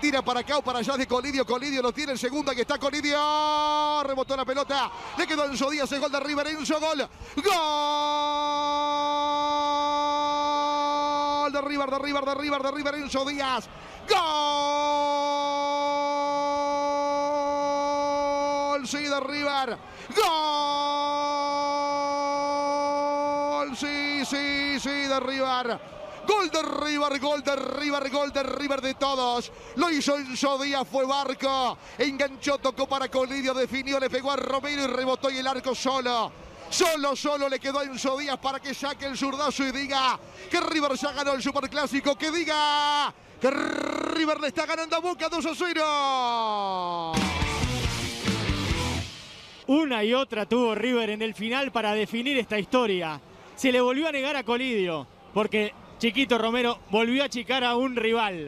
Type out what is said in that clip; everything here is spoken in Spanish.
Tira para acá o para allá de Colidio. Colidio lo tiene en segunda que está Colidio. Rebotó la pelota. Le quedó Enzo Díaz el gol de River. Enzo gol. Gol de River, de River, de River, de River. Enzo Díaz. Gol. Sí, de River. Gol. Sí, sí, sí, de River. Gol de River, gol de River, gol de River de todos. Lo hizo Enzo Díaz, fue Barco. Enganchó, tocó para Colidio, definió, le pegó a Romero y rebotó y el arco solo. Solo, solo le quedó a Enzo Díaz para que saque el zurdazo y diga que River ya ganó el Superclásico. Que diga que River le está ganando a Boca 2 a 0. Una y otra tuvo River en el final para definir esta historia. Se le volvió a negar a Colidio, porque Chiquito Romero volvió a achicar a un rival.